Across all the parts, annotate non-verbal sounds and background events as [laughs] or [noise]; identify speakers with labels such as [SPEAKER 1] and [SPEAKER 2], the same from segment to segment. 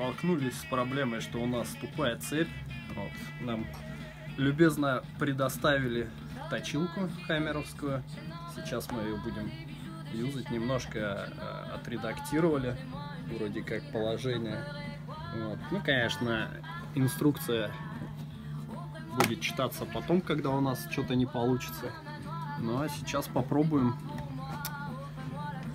[SPEAKER 1] столкнулись с проблемой, что у нас тупая цепь. Вот. Нам любезно предоставили точилку хаммеровскую. Сейчас мы ее будем юзать. Немножко э, отредактировали, вроде как положение. Вот. Ну, конечно, инструкция будет читаться потом, когда у нас что-то не получится. Ну а сейчас попробуем.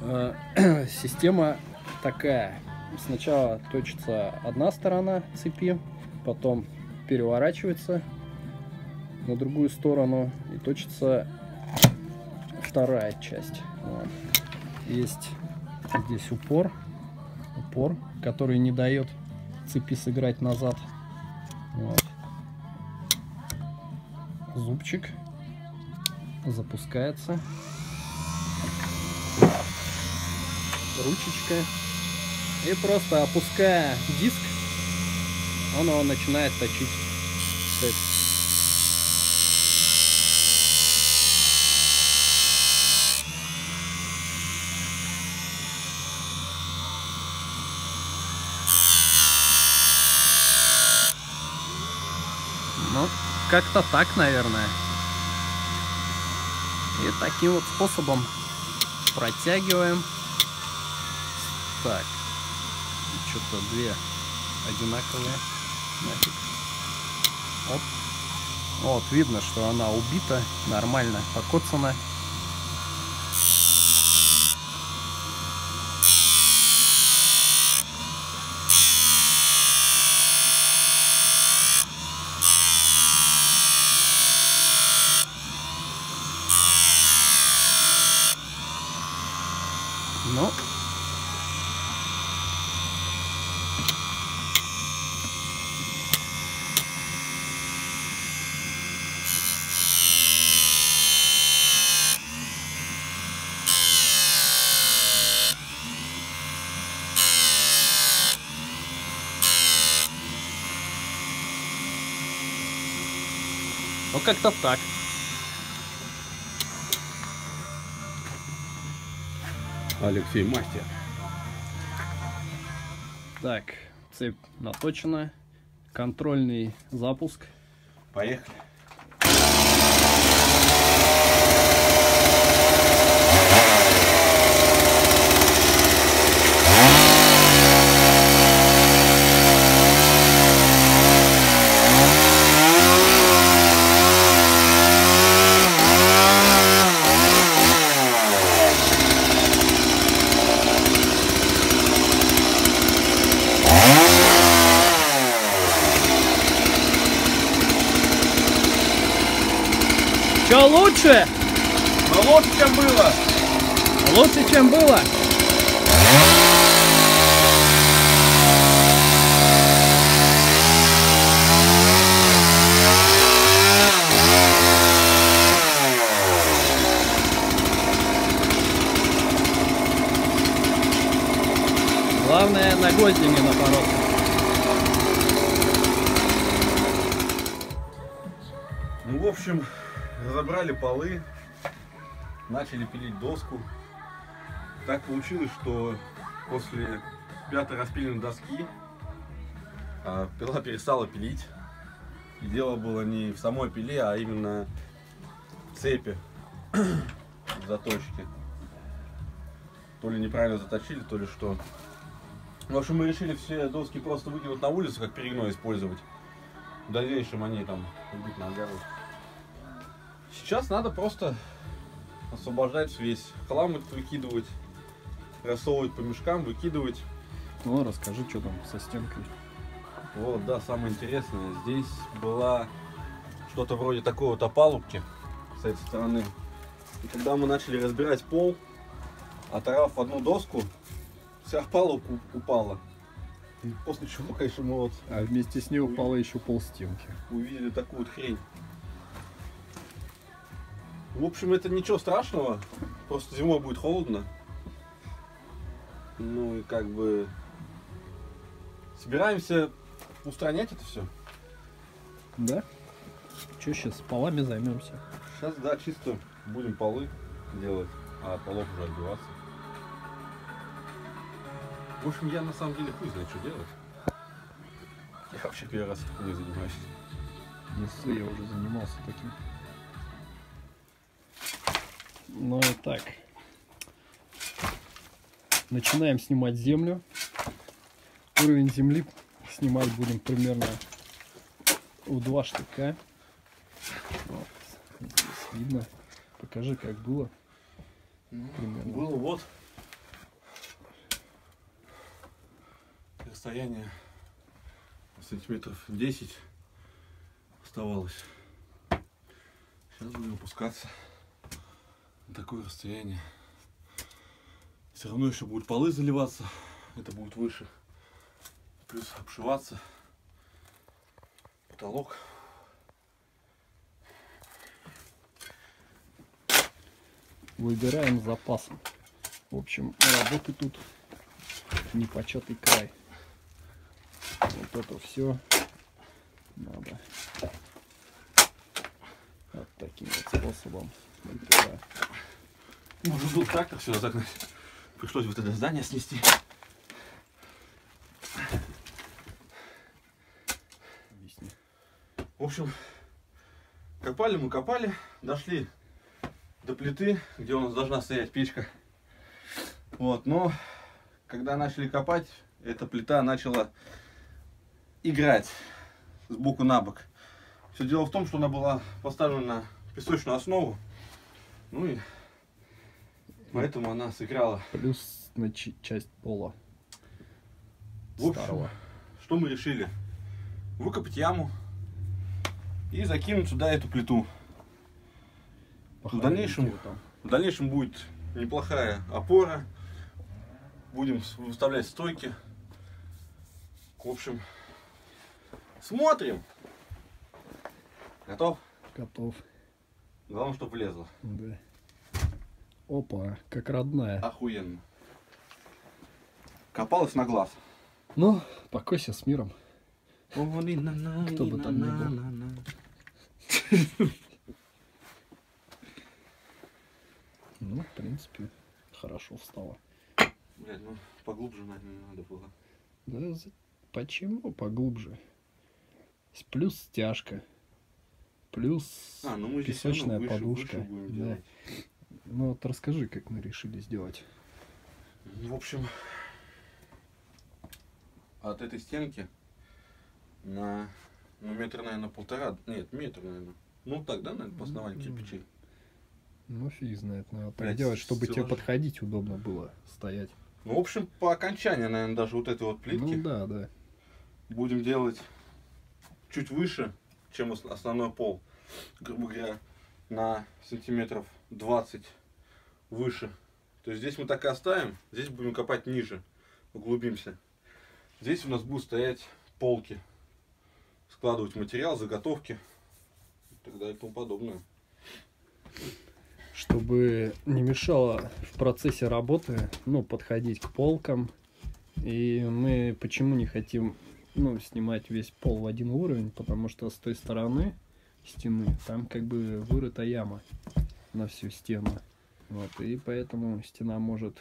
[SPEAKER 1] Э, [clears throat] Система такая. Сначала точится одна сторона цепи, потом переворачивается на другую сторону и точится вторая часть. Вот. Есть здесь упор, упор, который не дает цепи сыграть назад. Вот. Зубчик запускается. Ручечка. И просто опуская диск, он его начинает точить. Ну, как-то так, наверное. И таким вот способом протягиваем. Так. Что-то две одинаковые. Нафиг. Оп. Вот, видно, что она убита, нормально покоцана. Ну, ну как-то так.
[SPEAKER 2] Алексей Мастер.
[SPEAKER 1] Так, цепь наточена. Контрольный запуск.
[SPEAKER 2] Поехали.
[SPEAKER 1] Че лучше?
[SPEAKER 2] Ну лучше, чем было.
[SPEAKER 1] Лучше, чем было. Главное на гвозди не напороться.
[SPEAKER 2] Разобрали полы, начали пилить доску. Так получилось, что после пятой распиленной доски а, пила перестала пилить. И дело было не в самой пиле, а именно в цепи в заточке. То ли неправильно заточили, то ли что. В общем, мы решили все доски просто выкинуть на улицу, как перегной использовать. В дальнейшем они там убить на огород. Сейчас надо просто освобождать весь хлам выкидывать, рассовывать по мешкам, выкидывать.
[SPEAKER 1] Ну, расскажи, что там со стенкой.
[SPEAKER 2] Вот, да, самое интересное, здесь была что-то вроде такой вот опалубки с этой стороны. И когда мы начали разбирать пол, оторвав одну доску, вся опалубка упала. После чего, конечно, мы вот
[SPEAKER 1] А вместе с ней упала еще пол стенки.
[SPEAKER 2] увидели такую вот хрень. В общем, это ничего страшного. Просто зимой будет холодно. Ну и как бы собираемся устранять это все.
[SPEAKER 1] Да? Че сейчас, полами займемся?
[SPEAKER 2] Сейчас, да, чисто будем полы делать, а от полов уже отбиваться. В общем, я на самом деле хуй знает, что делать. Я вообще первый раз не занимаюсь.
[SPEAKER 1] Если я уже занимался таким. Ну и так. Начинаем снимать землю. Уровень земли снимать будем примерно у два штыка. Вот. Здесь видно. Покажи, как было. Примерно.
[SPEAKER 2] Было вот расстояние сантиметров 10 оставалось. Сейчас будем опускаться такое расстояние. Все равно еще будут полы заливаться, это будет выше. Плюс обшиваться. Потолок.
[SPEAKER 1] Выбираем с запасом. В общем, работы тут непочатый край. Вот это все надо вот таким вот способом.
[SPEAKER 2] Можно был трактор сюда загнать. Пришлось вот это здание снести.
[SPEAKER 1] Объясни.
[SPEAKER 2] В общем, копали мы, копали, дошли до плиты, где у нас должна стоять печка. Вот, но когда начали копать, эта плита начала играть с боку на бок. Все дело в том, что она была поставлена на песочную основу. Ну и поэтому она сыграла.
[SPEAKER 1] Плюс на часть пола
[SPEAKER 2] В общем,
[SPEAKER 1] старого.
[SPEAKER 2] что мы решили? Выкопать яму и закинуть сюда эту плиту. В дальнейшем, в дальнейшем будет неплохая опора. Будем выставлять стойки. В общем, смотрим. Готов?
[SPEAKER 1] Готов.
[SPEAKER 2] Главное, чтобы влезло.
[SPEAKER 1] Да. Опа, как родная.
[SPEAKER 2] Охуенно. Копалась на глаз.
[SPEAKER 1] Ну, покойся с миром. Кто бы там ни был. Ну, в принципе, хорошо встала.
[SPEAKER 2] Блядь, ну поглубже, наверное, надо было.
[SPEAKER 1] Да почему поглубже? С- Плюс стяжка. Плюс
[SPEAKER 2] А, ну мы
[SPEAKER 1] песочная
[SPEAKER 2] выше,
[SPEAKER 1] подушка.
[SPEAKER 2] выше будем
[SPEAKER 1] Да.
[SPEAKER 2] делать.
[SPEAKER 1] Ну вот расскажи, как мы решили сделать.
[SPEAKER 2] В общем, от этой стенки на ну, метр, наверное, полтора, нет, метр, наверное. Ну так, да, наверное, по основанию
[SPEAKER 1] Ну,
[SPEAKER 2] кирпичей.
[SPEAKER 1] Ну, фиг знает, надо так
[SPEAKER 2] Блядь,
[SPEAKER 1] делать, чтобы тебе
[SPEAKER 2] стеллаж.
[SPEAKER 1] подходить удобно было стоять.
[SPEAKER 2] Ну, в общем, по окончании, наверное, даже вот этой вот плитки
[SPEAKER 1] Ну да, да.
[SPEAKER 2] будем делать чуть выше, чем ос- основной пол. Грубо говоря, на сантиметров 20 выше. То есть здесь мы так и оставим, здесь будем копать ниже, углубимся. Здесь у нас будут стоять полки, складывать материал, заготовки и так далее и тому подобное.
[SPEAKER 1] Чтобы не мешало в процессе работы, ну, подходить к полкам. И мы почему не хотим, ну, снимать весь пол в один уровень, потому что с той стороны стены там как бы вырыта яма на всю стену. Вот, и поэтому стена может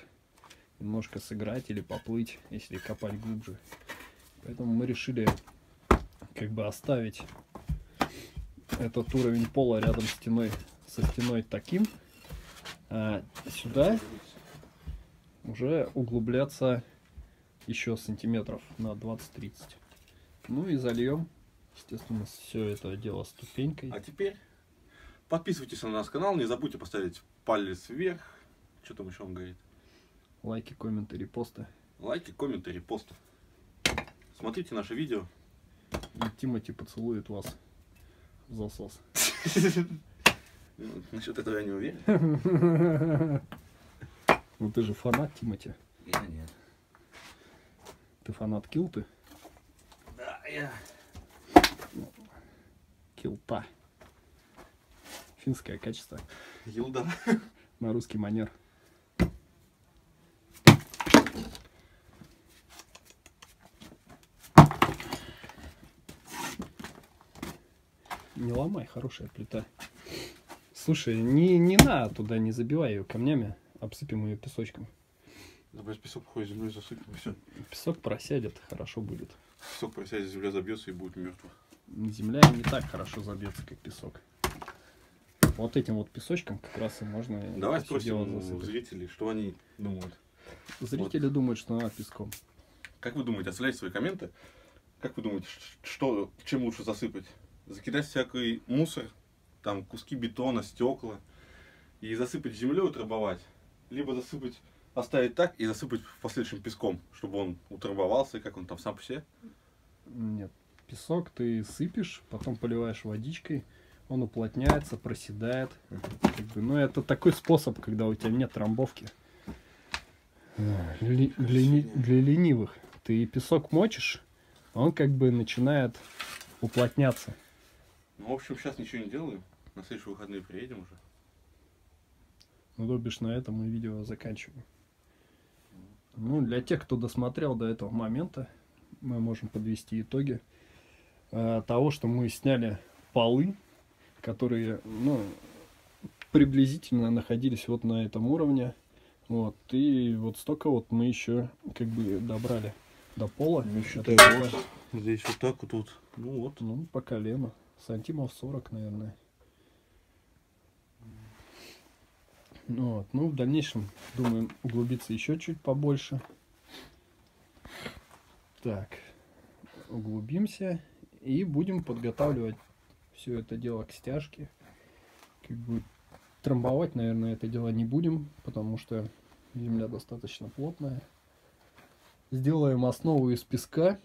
[SPEAKER 1] немножко сыграть или поплыть, если копать глубже. Поэтому мы решили как бы оставить этот уровень пола рядом с стеной, со стеной таким, а сюда уже углубляться еще сантиметров на 20-30. Ну и зальем, естественно, все это дело ступенькой.
[SPEAKER 2] А теперь подписывайтесь на наш канал, не забудьте поставить палец вверх. Что там еще он говорит?
[SPEAKER 1] Лайки, комменты, репосты.
[SPEAKER 2] Лайки, комменты, репосты. Смотрите наши видео.
[SPEAKER 1] И Тимати поцелует вас в засос. [laughs]
[SPEAKER 2] Насчет этого я не уверен. [laughs]
[SPEAKER 1] Ну ты же фанат Тимати.
[SPEAKER 2] Я нет.
[SPEAKER 1] Ты фанат Килты?
[SPEAKER 2] Да, я.
[SPEAKER 1] Килта. Финское качество.
[SPEAKER 2] Елда.
[SPEAKER 1] На русский манер. Не ломай, хорошая плита. Слушай, не, не на туда не забивай ее камнями, обсыпем ее песочком.
[SPEAKER 2] Забрать песок, походит землей засыпем, и все.
[SPEAKER 1] Песок просядет, хорошо будет.
[SPEAKER 2] Песок просядет, земля забьется и будет мертво.
[SPEAKER 1] Земля не так хорошо забьется, как песок. Вот этим вот песочком как раз и можно
[SPEAKER 2] Давай спросим
[SPEAKER 1] засыпать.
[SPEAKER 2] зрителей, что они думают.
[SPEAKER 1] Зрители думают, что надо песком.
[SPEAKER 2] Как вы думаете, оставляйте свои комменты. Как вы думаете, что, чем лучше засыпать? Закидать всякий мусор, там куски бетона, стекла, и засыпать землей, утрамбовать? Либо засыпать, оставить так и засыпать в последующем песком, чтобы он утрамбовался, и как он там сам по себе?
[SPEAKER 1] Нет. Песок ты сыпешь, потом поливаешь водичкой, он уплотняется, проседает. Как бы, ну, это такой способ, когда у тебя нет трамбовки. Для, для для ленивых. Ты песок мочишь, он как бы начинает уплотняться.
[SPEAKER 2] Ну, в общем, сейчас ничего не делаем. На следующие выходные приедем уже.
[SPEAKER 1] Ну, то бишь, на этом мы видео заканчиваем. Ну, для тех, кто досмотрел до этого момента, мы можем подвести итоги э, того, что мы сняли полы, которые, ну, приблизительно находились вот на этом уровне. Вот, и вот столько вот мы еще как бы добрали до пола.
[SPEAKER 2] Ну,
[SPEAKER 1] Это
[SPEAKER 2] считай,
[SPEAKER 1] такое,
[SPEAKER 2] вот. Здесь вот так вот, вот. Ну вот.
[SPEAKER 1] Ну, по колено. Сантимов 40, наверное. Ну, вот. ну, в дальнейшем, думаем, углубиться еще чуть побольше. Так, углубимся и будем подготавливать все это дело к стяжке. Как бы трамбовать, наверное, это дело не будем, потому что земля достаточно плотная. Сделаем основу из песка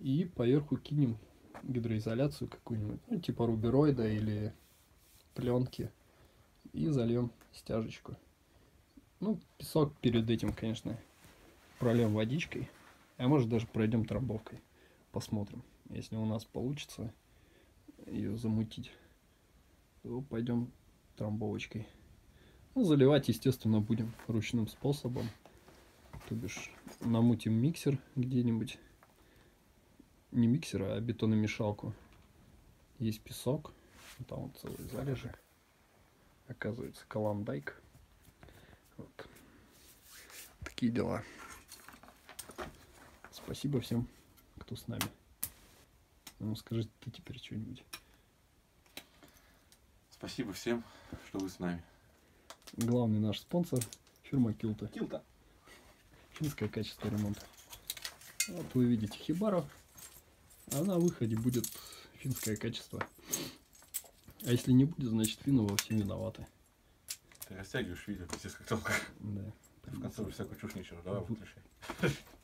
[SPEAKER 1] и поверху кинем гидроизоляцию какую-нибудь, ну, типа рубероида или пленки, и зальем стяжечку. Ну, песок перед этим, конечно, прольем водичкой, а может даже пройдем трамбовкой. Посмотрим. Если у нас получится ее замутить, то пойдем трамбовочкой. Ну, заливать, естественно, будем ручным способом. То бишь, намутим миксер где-нибудь не миксер, а бетономешалку. Есть песок, там вот целые залежи. Оказывается, колондайк. Вот. Такие дела. Спасибо всем, кто с нами. Ну, скажи ты теперь что-нибудь.
[SPEAKER 2] Спасибо всем, что вы с нами.
[SPEAKER 1] Главный наш спонсор фирма Килта.
[SPEAKER 2] Килта.
[SPEAKER 1] Финское качество ремонта. Вот вы видите Хибару, а на выходе будет финское качество. А если не будет, значит финны во всем виноваты.
[SPEAKER 2] Ты растягиваешь видео, пиздец, как толка.
[SPEAKER 1] Да.
[SPEAKER 2] Ты в конце всякую чушь несешь. Давай выключай. [laughs]